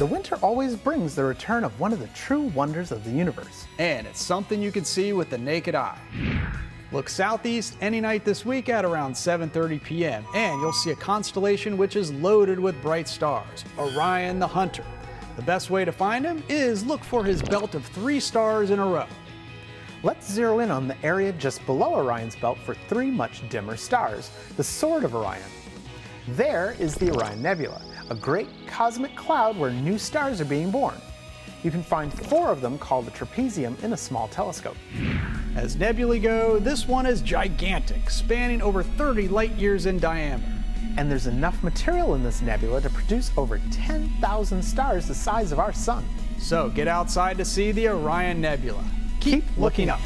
The winter always brings the return of one of the true wonders of the universe. And it's something you can see with the naked eye. Look southeast any night this week at around 7.30 p.m. and you'll see a constellation which is loaded with bright stars, Orion the Hunter. The best way to find him is look for his belt of three stars in a row. Let's zero in on the area just below Orion's belt for three much dimmer stars, the Sword of Orion. There is the Orion Nebula, a great cosmic cloud where new stars are being born. You can find four of them called the trapezium in a small telescope. As nebulae go, this one is gigantic, spanning over 30 light years in diameter. And there's enough material in this nebula to produce over 10,000 stars the size of our sun. So get outside to see the Orion Nebula. Keep, Keep looking up.